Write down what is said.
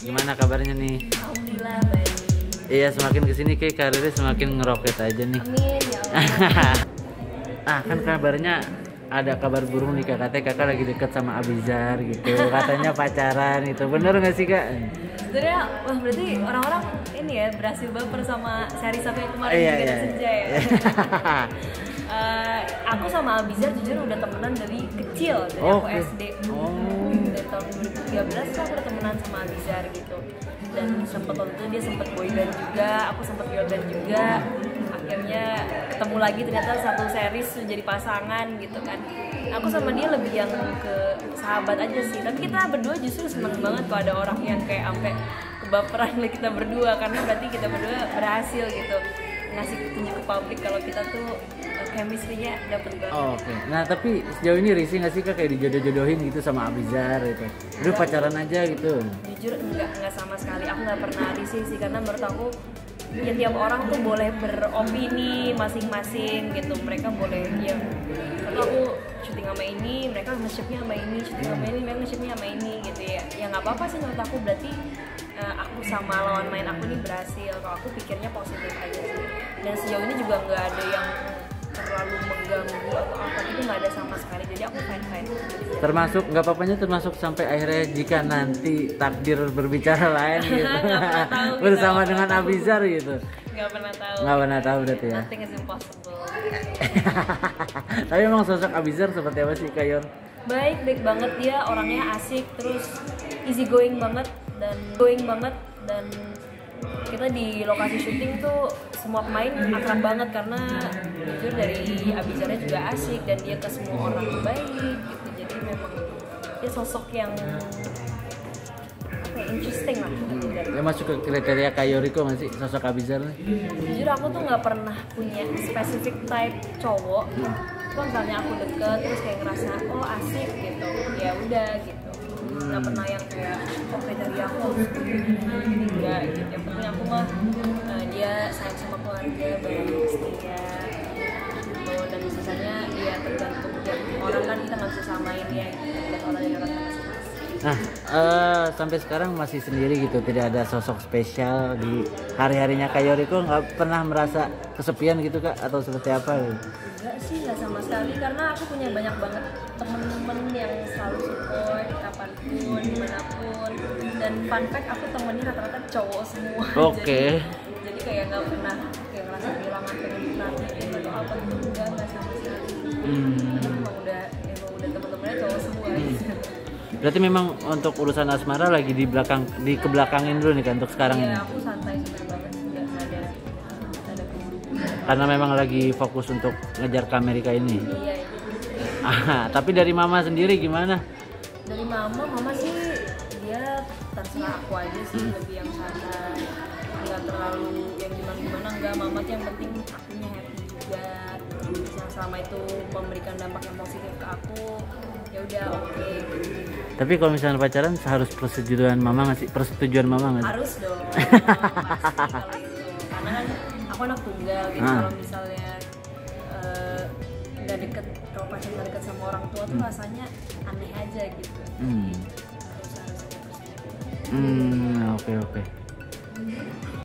Gimana kabarnya nih? Alhamdulillah baik. Iya semakin ke sini kayak karirnya semakin ngeroket aja nih. Amin ya Allah. ah kan kabarnya ada kabar burung nih kak katanya kakak lagi deket sama Abizar gitu katanya pacaran itu bener nggak sih kak? Sebenarnya wah berarti orang-orang ini ya berhasil baper sama seri satu yang kemarin Iya juga iya. senja ya. Eh, aku sama Abizar jujur udah temenan dari kecil dari aku Oke. SD. Oh. Dari tahun 2013 tuh aku udah temenan sama Abizar gitu. Dan sempet waktu itu dia sempet boyband juga, aku sempet girl band juga. Akhirnya ketemu lagi ternyata satu series menjadi pasangan gitu kan. Aku sama dia lebih yang ke sahabat aja sih. Tapi kita berdua justru seneng banget kalau ada orang yang kayak sampai kebaperan kita berdua karena berarti kita berdua berhasil gitu ngasih petunjuk ke publik kalau kita tuh uh, chemistry-nya dapet banget. Oh, Oke. Nah tapi sejauh ini risih nggak sih kak kayak dijodoh-jodohin gitu sama Abizar gitu? Udah pacaran aja gitu. jujur enggak. Enggak sama sekali. Aku nggak pernah risih sih karena menurut aku ya tiap orang tuh boleh beropini masing-masing gitu. Mereka boleh ya. Atau aku syuting sama ini mereka nge-shootnya sama ini syuting sama ini mereka nge-shootnya sama ini gitu ya. Ya nggak apa-apa sih menurut aku. Berarti eh, aku sama lawan main aku ini berhasil. Kalau aku pikirnya positif aja sih dan sejauh ini juga nggak ada yang terlalu mengganggu atau apa gitu nggak ada sama sekali jadi aku fine fine Termasuk nggak apa-apanya termasuk sampai akhirnya jika nanti takdir berbicara lain gitu. Tahu kita Bersama dengan Abizar gitu. nggak pernah tahu Nggak pernah tahu berarti ya. nothing is impossible Tapi emang sosok Abizar seperti apa sih Kak Yor? baik baik banget dia orangnya asik terus easy going banget dan going banget dan kita di lokasi syuting tuh semua pemain akrab banget karena jujur dari Abizarnya juga asik dan dia ke semua orang baik gitu. Jadi memang dia sosok yang apa ya, interesting lah. Dia masuk ke kriteria Kak Yoriko nggak sih? Sosok Abizar nih? jujur aku tuh nggak pernah punya spesifik type cowok. Kalau misalnya aku deket terus kayak ngerasa oh asik gitu. Ya udah gitu. Nggak pernah yang kayak oh kriteria aku enggak gitu. Yang penting aku mah eh, dia sayang sama keluarga baik setia. Gitu dan sisanya ya tergantung orang kan kita nggak bisa samain ya gitu orang dari orang Nah, eh, sampai sekarang masih sendiri gitu, tidak ada sosok spesial di hari-harinya Kak Yoriko nggak pernah merasa kesepian gitu kak? Atau seperti apa? Gitu? Enggak sih, nggak sama sekali. Karena aku punya banyak banget temen-temen yang selalu support kapan pun, di mana pun dan fun fact aku temennya rata-rata cowok semua Oke. jadi, jadi kayak nggak pernah kayak ngerasa kehilangan pengen diperhatiin atau apa gitu enggak, nggak sama sekali Hmm. karena memang udah emang udah temen-temennya cowok semua gitu. Berarti memang untuk urusan asmara lagi di belakang, di kebelakangin dulu nih kan untuk sekarang ini. Iya, aku santai sebenarnya banget nggak ada nggak ada. Karena memang lagi fokus untuk ngejar ke Amerika ini. Iya, itu. Ah, tapi dari mama sendiri gimana? dari mama mama sih dia terserah aku aja sih lebih yang santai nggak terlalu yang gimana gimana enggak mama tuh yang penting akunya happy juga yang selama itu memberikan dampak yang positif ke aku ya udah oke Tapi kalau misalnya pacaran harus persetujuan mama nggak sih? Persetujuan mama nggak sih? harus dong pasti karena kan aku anak tunggal gitu Ah. kalau misalnya eh, nggak deket kalau pacaran nggak deket sama orang tua tuh rasanya aneh aja gitu Hmm. Harus harus ada